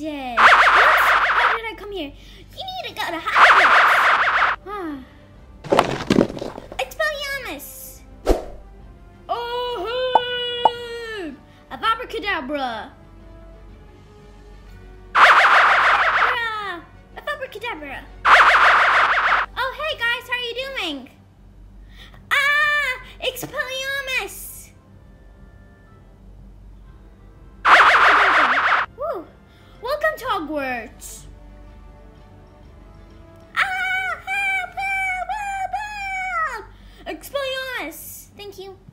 did. How did I come here? You need to go to Hogwarts. Ah. Expelliarmus. Oh, of abracadabra. Abracadabra. Hogwarts. Ah, help, help, help, help. Thank you.